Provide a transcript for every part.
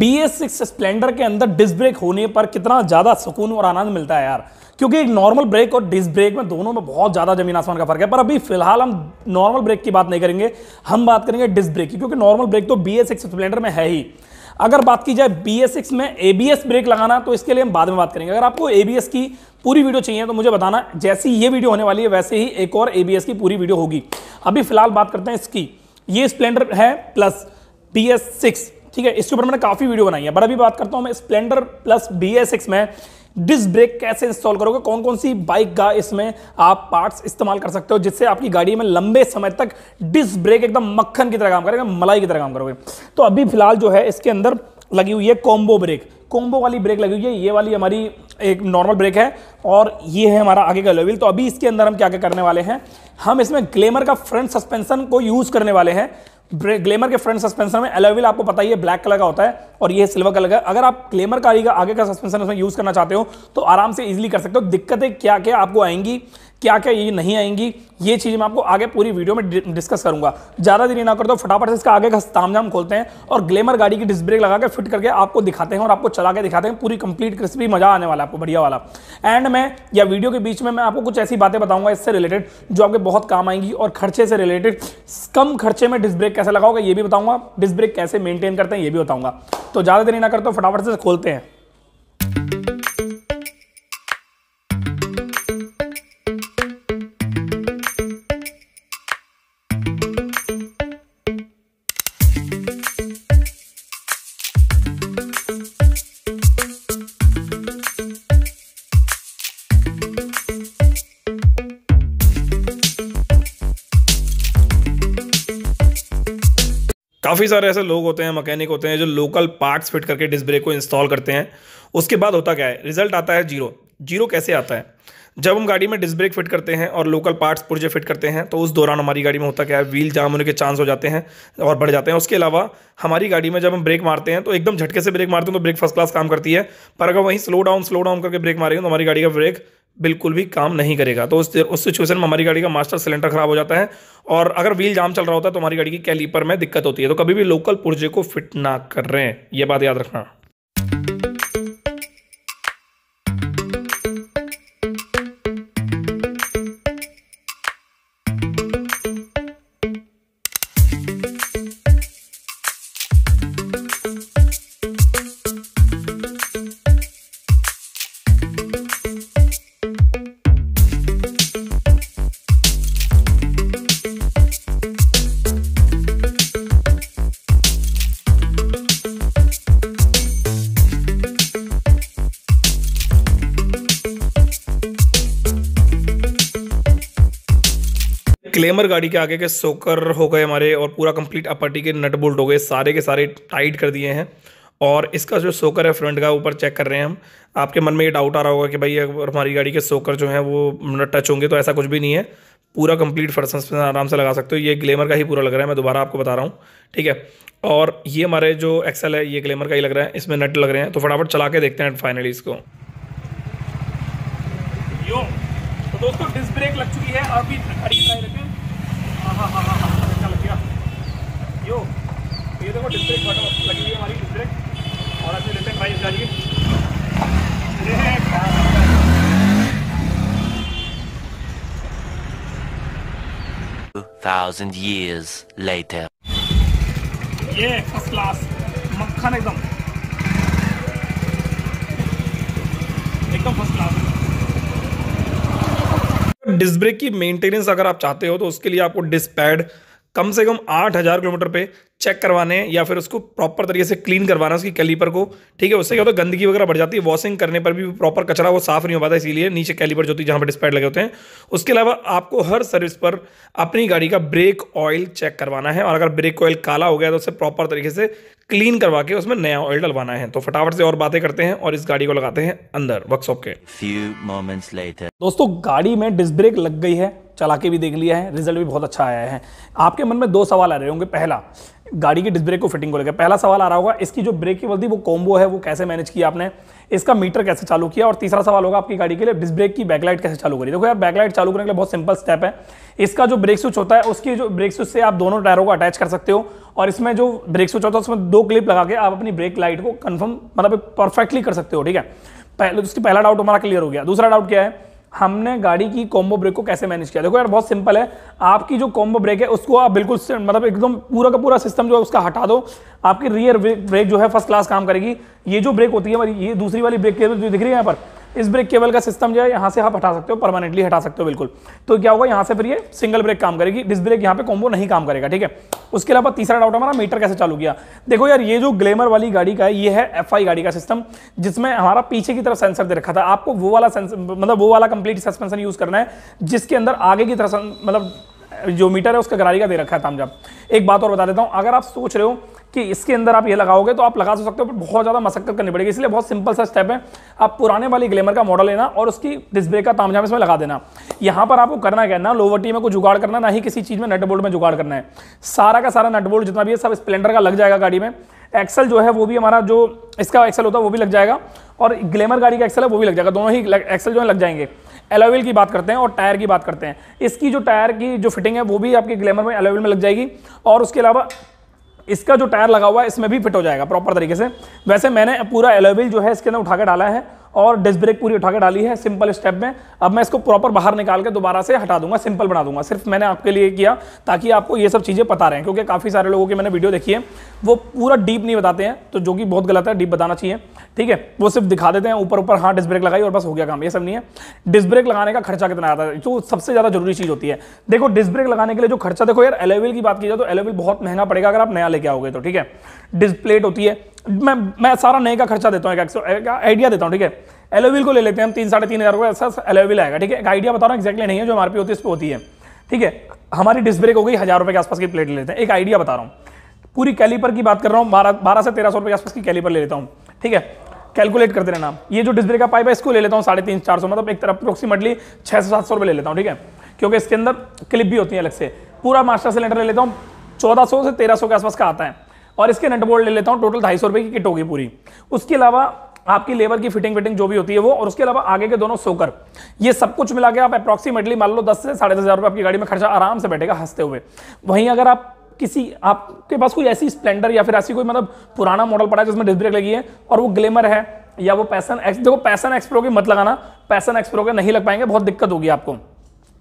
B S six Splendor के अंदर disc brake होने पर कितना ज़्यादा सुकून और आनंद मिलता है यार। क्योंकि एक नॉर्मल ब्रेक और डिस्क ब्रेक में दोनों में बहुत ज़्यादा ज़मीन आसमान का फ़र्क है। पर अभी फ़िलहाल हम नॉर्मल ब्रेक की बात नहीं करेंगे। हम बात करेंगे डिस्क ब्रेक की, क्योंकि नॉर्मल ब्रेक तो बी एस सिक्स स्प्लेंडर में है ही। अगर बात की जाए बी एस सिक्स में ए बी एस ब्रेक लगाना तो इसके लिए हम बाद में बात करेंगे। अगर आपको ए बी एस की पूरी वीडियो चाहिए तो मुझे बताना। जैसी ये वीडियो होने वाली है, वैसे ही एक और ए बी एस की पूरी वीडियो होगी। अभी फ़िलहाल बात करते हैं इसकी। ये स्प्लेंडर है प्लस बी एस सिक्स ठीक है, इसके ऊपर मैंने काफ़ी वीडियो बनाई है। बट अभी बात करता हूँ मैं Splendor plus B S six में। डिस्क ब्रेक कैसे इंस्टॉल करोगे? कौन कौन सी बाइक का इसमें आप पार्ट्स इस्तेमाल कर सकते हो, जिससे आपकी गाड़ी में लंबे समय तक डिस्क ब्रेक एकदम मक्खन की तरह काम करेगा, मलाई की तरह काम करोगे। तो अभी फ़िलहाल जो है, इसके अंदर लगी हुई है कॉम्बो ब्रेक कॉम्बो वाली ब्रेक लगी हुई है, ये वाली हमारी एक नॉर्मल ब्रेक है, और ये है हमारा आगे का लेवल तो अभी इसके अंदर हम क्या क्या करने वाले हैं, हम इसमें ग्लेमर का फ्रंट सस्पेंशन को यूज़ करने वाले हैं। ग्लेमर के फ्रंट सस्पेंशन में एलोविल आपको पता ही है ब्लैक कलर का होता है और ये सिल्वर कलर का। अगर आप ग्लेमर का आगे का सस्पेंशन उसमें यूज़ करना चाहते हो तो आराम से इजीली कर सकते हो। दिक्कतें क्या क्या आपको आएँगी? क्या क्या ये नहीं आएँगी, ये चीज़ मैं आपको आगे पूरी वीडियो में डिस्कस करूँगा। ज़्यादा देरी ना करते हो फटाफट से इसका आगे का तामझाम खोलते हैं और ग्लेमर गाड़ी की डिस्क ब्रेक लगा के फिट करके आपको दिखाते हैं और आपको चला के दिखाते हैं। पूरी कंप्लीट क्रिस्पी मज़ा आने वाला आपको, बढ़िया वाला। एंड में, या वीडियो के बीच में मैं आपको कुछ ऐसी बातें बताऊँगा इससे रिलेटेड जो आपके बहुत काम आएँगी और खर्चे से रिलेटेड कम खर्चे में डिस्क ब्रेक कैसे लगाओगे ये भी बताऊँगा डिस्क ब्रेक कैसे मेंटेन करते हैं ये भी बताऊँगा। तो ज़्यादा देरी ना करते हो फटाफट से खोलते हैं। काफ़ी सारे ऐसे लोग होते हैं मैकेनिक होते हैं, जो लोकल पार्ट्स फिट करके डिस्क ब्रेक को इंस्टॉल करते हैं। उसके बाद होता क्या है? रिज़ल्ट आता है ज़ीरो ज़ीरो कैसे आता है? जब हम गाड़ी में डिस्क ब्रेक फिट करते हैं और लोकल पार्ट्स पुर्जे फिट करते हैं तो उस दौरान हमारी गाड़ी में होता क्या है? व्हील जाम होने के चांस हो जाते हैं और बढ़ जाते हैं। उसके अलावा हमारी गाड़ी में जब हम ब्रेक मारते हैं तो एकदम झटके से ब्रेक मारते हैं तो ब्रेक फ़र्स्ट क्लास काम करती है। पर अगर वहीं स्लो डाउन स्लो डाउन करके ब्रेक मारेंगे तो हमारी गाड़ी का ब्रेक बिल्कुल भी काम नहीं करेगा। तो उस सिचुएशन में हमारी गाड़ी का मास्टर सिलेंडर खराब हो जाता है और अगर व्हील जाम चल रहा होता है तो हमारी गाड़ी की कैलीपर में दिक्कत होती है। तो कभी भी लोकल पुर्जे को फिट ना कर रहे हैं ये बात याद रखना। क्लेमर गाड़ी के आगे के सोकर हो गए हमारे और पूरा कंप्लीट अपर्टी के नट बोल्ट हो गए, सारे के सारे टाइट कर दिए हैं। और इसका जो सोकर है फ्रंट का, ऊपर चेक कर रहे हैं हम। आपके मन में ये डाउट आ रहा होगा कि भाई, अगर हमारी गाड़ी के सोकर जो है वो टच होंगे तो ऐसा कुछ भी नहीं है। पूरा कंप्लीट सस्पेंशन आराम से लगा सकते हो। ये ग्लेमर का ही पूरा लग रहा है, मैं दोबारा आपको बता रहा हूँ, ठीक है? और ये हमारे जो एक्सेल है, ये ग्लेमर का ही लग रहा है, इसमें नट लग रहे हैं। तो फटाफट चला के देखते हैं फाइनली इसको। तो दोस्तों डिस्क ब्रेक लग चुकी है, अभी रखें हाँ हाँ हाँ हाँ अच्छा लग गया यो तो ये देखो डिस्प्ले बटन लगी हुई है हमारी डिस्प्ले और अपनी लेते प्राइस जाइए thousand years later. ये फ़र्स्ट क्लास मक्खन एकदम फ़र्स्ट क्लास डिस्क ब्रेक की मेंटेनेंस अगर आप चाहते हो तो उसके लिए आपको डिस्क पैड कम से कम आठ हज़ार किलोमीटर पे चेक करवाने हैं, या फिर उसको प्रॉपर तरीके से क्लीन करवाना उसकी कैलीपर को। ठीक है, उससे क्या होता है, गंदगी वगैरह बढ़ जाती है वॉशिंग करने पर भी प्रॉपर कचरा वो साफ़ नहीं हो पाता, इसीलिए नीचे कैलीपर जो होती है, जहाँ पर डिस्पैड लगे होते हैं, उसके अलावा आपको हर सर्विस पर अपनी गाड़ी का ब्रेक ऑयल चेक करवाना है, और अगर ब्रेक ऑयल काला हो गया तो उसे प्रॉपर तरीके से क्लीन करवा के उसमें नया ऑयल डलवाना है। तो फटाफट से और बातें करते हैं और इस गाड़ी को लगाते हैं अंदर वर्कशॉप के। फ्यू मोमेंट्स लेटर दोस्तों गाड़ी में डिस्क ब्रेक लग गई है चला के भी देख लिया है रिज़ल्ट भी बहुत अच्छा आया है। आपके मन में दो सवाल आ रहे होंगे। पहला गाड़ी की डिस्क ब्रेक को फिटिंग को लेकर पहला सवाल आ रहा होगा, इसकी जो ब्रेक की थी वो कॉम्बो है, वो कैसे मैनेज किया आपने? इसका मीटर कैसे चालू किया? और तीसरा सवाल होगा आपकी गाड़ी के लिए डिस्क ब्रेक की बैकलाइट कैसे चालू करी? देखो यार बैकलाइट चालू करने के लिए बहुत सिंपल स्टेप है। इसका जो ब्रेक स्विच होता है, उसकी जो ब्रेक स्विच से आप दोनों टायरों को अटैच कर सकते हो। और इसमें जो ब्रेक स्विच होता है, उसमें दो क्लिप लगा के आप अपनी ब्रेक लाइट को कन्फर्म मतलब परफेक्टली कर सकते हो, ठीक है? पहले उसकी पहला डाउट हमारा क्लियर हो गया। दूसरा डाउट क्या है? हमने गाड़ी की कॉम्बो ब्रेक को कैसे मैनेज किया? देखो यार, बहुत सिंपल है। आपकी जो कॉम्बो ब्रेक है, उसको आप बिल्कुल मतलब एकदम पूरा का पूरा सिस्टम जो है, उसका हटा दो। आपकी रियर ब्रेक जो है फ़र्स्ट क्लास काम करेगी। ये जो ब्रेक होती है, ये दूसरी वाली ब्रेक जो दिख रही है यहाँ पर इस ब्रेक केबल का सिस्टम जो है, यहाँ से आप हटा सकते हो परमानेंटली हटा सकते हो, बिल्कुल। तो क्या होगा, यहाँ से फिर ये सिंगल ब्रेक काम करेगी डिस्क ब्रेक यहाँ पे कॉम्बो नहीं काम करेगा, ठीक है? उसके अलावा तीसरा डाउट हमारा मीटर कैसे चालू किया? देखो यार, ये जो ग्लेमर वाली गाड़ी का है, ये है FI गाड़ी का सिस्टम जिसमें हमारा पीछे की तरफ़ सेंसर दे रखा था। आपको वो वाला मतलब वो वाला कंप्लीट सस्पेंशन यूज़ करना है, जिसके अंदर आगे की तरफ़ मतलब जो मीटर है, उसका गरारी का दे रखा है तामजाब एक बात और बता देता हूँ, अगर आप सोच रहे हो कि इसके अंदर आप ये लगाओगे तो आप लगा तो सकते हो, पर बहुत ज़्यादा मशक्कत करनी पड़ेगी। इसलिए बहुत सिंपल सा स्टेप है। आप पुराने वाली ग्लेमर का मॉडल लेना और उसकी डिस्क ब्रेक का तामझाम इसमें लगा देना। यहाँ पर आपको करना क्या ना लोवर टी में कोई जुगाड़ करना, ना ही किसी चीज़ में नट बोल्ट में जुगाड़ करना है। सारा का सारा नट बोल्ट जितना भी है, सब स्प्लेंडर का लग जाएगा गाड़ी में। एक्सल जो है, वो भी हमारा जो इसका एक्सल होता है, वो भी लग जाएगा। और ग्लेमर गाड़ी का एक्सल है, वो भी लग जाएगा। दोनों ही एक्सल जो है, लग जाएँगे। एलोविल की बात करते हैं और टायर की बात करते हैं। इसकी जो टायर की जो फिटिंग है, वो भी आपकी ग्लेमर में एलोविल में लग जाएगी। और उसके अलावा इसका जो टायर लगा हुआ है, इसमें भी फिट हो जाएगा प्रॉपर तरीके से। वैसे मैंने पूरा एलोविल जो है, इसके अंदर उठाकर डाला है। और डिस्क ब्रेक पूरी उठा के डाली है सिंपल स्टेप में। अब मैं इसको प्रॉपर बाहर निकाल के दोबारा से हटा दूँगा सिंपल बना दूँगा। सिर्फ़ मैंने आपके लिए किया ताकि आपको ये सब चीज़ें पता रहे, क्योंकि काफ़ी सारे लोगों की मैंने वीडियो देखी है। वो पूरा डीप नहीं बताते हैं तो जो कि बहुत गलत है डीप बताना चाहिए। ठीक है, वो सिर्फ़ दिखा देते हैं ऊपर ऊपर हाँ डिस्क ब्रेक लगाई और बस हो गया काम, ये सब नहीं है। डिस्क ब्रेक लगाने का खर्चा कितना आता है? जो सबसे ज़्यादा ज़रूरी चीज़ होती है। देखो डिस्क ब्रेक लगाने के लिए जो खर्चा, देखो यार एलेविल की बात की जाए तो एलेविल बहुत महँगा पड़ेगा अगर आप नया लेके आओगे तो ठीक है? डिस्प्लेट होती है मैं मैं सारा नए का खर्चा देता हूँ, एक आइडिया देता हूँ, ठीक है? एलोविल को ले लेते हैं हम, तीन, साढ़े तीन हज़ार रुपये ऐसा एलोविल आएगा, ठीक है? एक आइडिया बता रहा हूँ एक्जैक्टली नहीं है, जो एमआरपी होती है इस पर होती है, ठीक है? हमारी डिस्क ब्रेक हो गई, हज़ार रुपये के आसपास की प्लेट ले लेते हैं, एक आइडिया बता रहा हूँ। पूरी कैलीपर की बात कर रहा हूँ, बारह बारह से तेरह सौ रुपये के आसपास की कैलीपर ले लेता हूँ, ठीक है? कैलकुलेट करते रहना। ये जो डिस्क ब्रेक का पाइप है, इसको ले लेता हूँ, साढ़े तीन, चार सौ मतलब एक तरफ़ अप्रोक्सीमेटली छः से सात सौ रुपये ले लेता हूँ, ठीक है? क्योंकि इसके अंदर क्लिप भी होती है अलग से। पूरा मास्टर सिलेंडर ले लेता हूँ, चौदह सौ से तेरह सौ के आसपास का आता है। और इसके नट बोल्ट ले लेता हूँ टोटल ढाई सौ की किट होगी पूरी। उसके अलावा आपकी लेबर की फिटिंग फिटिंग जो भी होती है वो, और उसके अलावा आगे के दोनों सोकर। ये सब कुछ मिला के आप अप्रॉक्सीमेटली मान लो दस से साढ़े दस हज़ार रुपये आपकी गाड़ी में खर्चा आराम से बैठेगा हँसते हुए। वहीं अगर आप किसी, आपके पास कोई ऐसी स्प्लेंडर या फिर ऐसी कोई मतलब पुराना मॉडल पड़ा है जिसमें डिस्क ब्रेक लगी है, और वो ग्लेमर है, या वो पैसन एक्स देखो पैसन एक्सप्रो की मत लगाना पैसन एक्सप्रो के नहीं लग पाएँगे, बहुत दिक्कत होगी आपको।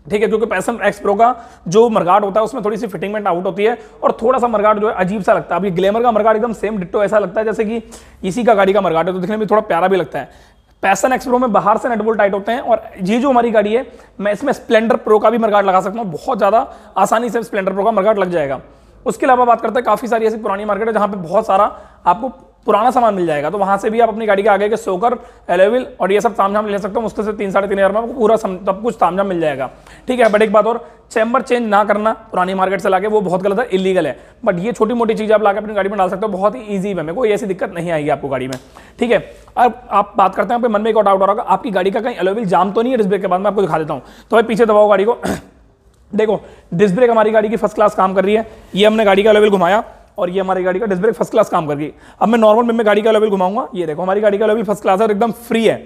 ठीक है, क्योंकि पैसन एक्स प्रो का जो मरगाट होता है, उसमें थोड़ी सी फिटिंग में आउट होती है और थोड़ा सा मरगाट जो है अजीब सा लगता है। अभी ग्लैमर का मरगाट एकदम सेम डिट्टो ऐसा लगता है, जैसे कि इसी का गाड़ी का मरगाट है तो दिखने में थोड़ा प्यारा भी लगता है। पैसन एक्सप्रो में बाहर से नटबोल टाइट होते हैं और ये जो हमारी गाड़ी है, मैं इसमें स्प्लेंडर प्रो का भी मरगाट लगा सकता हूँ। बहुत ज़्यादा आसानी से स्प्लेंडर प्रो का मरगाट लग जाएगा। उसके अलावा बात करते हैं, काफ़ी सारी ऐसी पुरानी मार्केट है जहाँ पे बहुत सारा आपको पुराना सामान मिल जाएगा। तो वहाँ से भी आप अपनी गाड़ी के आगे के सोकर एलेविल और ये सब तामझाम ले सकते हो। मुश्किल से तीन साढ़े तीन हज़ार में आपको पूरा सब कुछ तामझाम मिल जाएगा। ठीक है बट एक बात और चैम्बर चेंज ना करना पुरानी मार्केट से लाके, वो बहुत गलत है इलीगल है। बट ये छोटी मोटी चीज़ आप लाके अपनी गाड़ी में डाल सकते हो, बहुत ही ईजी वे में, कोई ऐसी दिक्कत नहीं आएगी आपको गाड़ी में। ठीक है, अब आप बात करते हैं मन में एक और डाउट हो रहा आपकी गाड़ी का कहीं एलोविल जाम तो नहीं है? डिस्ब्रेक के बाद मैं आपको दिखा देता हूँ। तो भाई, पीछे दबाओ गाड़ी को। देखो डिस्क ब्रेक हमारी गाड़ी की फ़र्स्ट क्लास काम कर रही है। ये हमने गाड़ी का लेवल घुमाया। और ये हमारी गाड़ी का डिस्क ब्रेक फ़र्स्ट क्लास काम कर रही है अब मैं नॉर्मल में गाड़ी का लेवल घुमाऊँगा। ये देखो, हमारी गाड़ी का लेवल फ़र्स्ट क्लास है और एकदम फ्री है।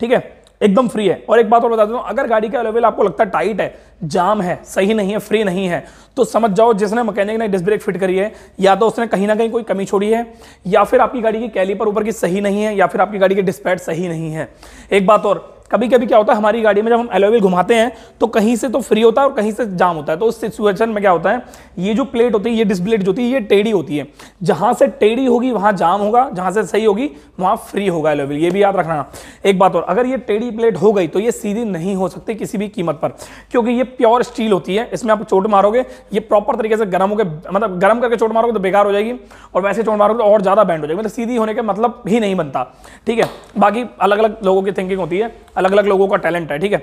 ठीक है? एकदम फ्री है। और एक बात और बता देता हूँ अगर गाड़ी का लेवल आपको लगता है टाइट है, जाम है, सही नहीं है फ्री नहीं है तो समझ जाओ, जिसने मैकेनिक ने डिस्क ब्रेक फिट करी है, या तो उसने कहीं ना कहीं कोई कमी छोड़ी है, या फिर आपकी गाड़ी की कैलीपर ऊपर की सही नहीं है, या फिर आपकी गाड़ी की डिस्पैट सही नहीं है। एक बात और कभी कभी क्या होता है, हमारी गाड़ी में जब हम एलोवेल घुमाते हैं तो कहीं से तो फ्री होता है और कहीं से जाम होता है। तो उस सिचुएशन में क्या होता है, ये जो प्लेट होती है, ये डिस्प्लेट जो होती है, ये टेढ़ी होती है। जहाँ से टेढ़ी होगी, वहाँ जाम होगा, जहाँ से सही होगी, वहाँ फ्री होगा एलोवेल ये भी याद रखना। एक बात और, अगर ये टेढ़ी प्लेट हो गई तो ये सीधी नहीं हो सकती किसी भी कीमत पर, क्योंकि ये प्योर स्टील होती है, इसमें आप चोट मारोगे, ये प्रॉपर तरीके से गर्म होकर मतलब गर्म करके चोट मारोगे तो बेकार हो जाएगी, और वैसे चोट मारोगे तो और ज़्यादा बैंड हो जाएगी। मतलब सीधी होने का मतलब ही नहीं बनता। ठीक है, बाकी अलग अलग लोगों की थिंकिंग होती है अलग अलग लोगों का टैलेंट है, ठीक है?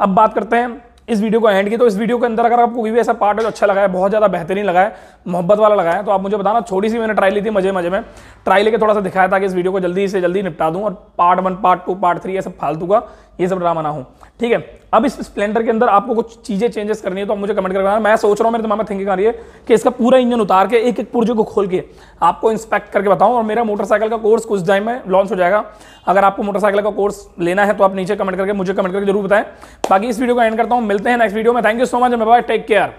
अब बात करते हैं इस वीडियो को एंड की। तो इस वीडियो के अंदर अगर आपको कोई भी ऐसा पार्ट है जो अच्छा लगा है, बहुत ज़्यादा बेहतरीन लगा है, मोहब्बत वाला लगा है तो आप मुझे बताना। छोटी सी मैंने ट्राई ली थी मज़े मज़े में। ट्राई लेके थोड़ा सा दिखाया था कि इस वीडियो को जल्दी से जल्दी निपटा दूँ और part one part two part three ये सब फालतू का ये सब ड्रामा ना हो। ठीक है? अब इस स्प्लेंडर के अंदर आपको कुछ चीज़ें चेंजेस करनी है तो आप मुझे कमेंट करना मैं सोच रहा हूँ, मेरे दिमाग में थिंकिंग आ रही है कि इसका पूरा इंजन उतार के एक एक पुर्जे को खोल के आपको इंस्पेक्ट करके बताऊँ और मेरा मोटरसाइकिल का कोर्स कुछ टाइम में लॉन्च हो जाएगा। अगर आपको मोटरसाइकिल का कोर्स लेना है तो आप नीचे कमेंट करके मुझे कमेंट करके ज़रूर बताएँ। बाकी इस वीडियो को एंड करता हूँ। मिलते हैं नेक्स्ट वीडियो में। Thank you so much bye take care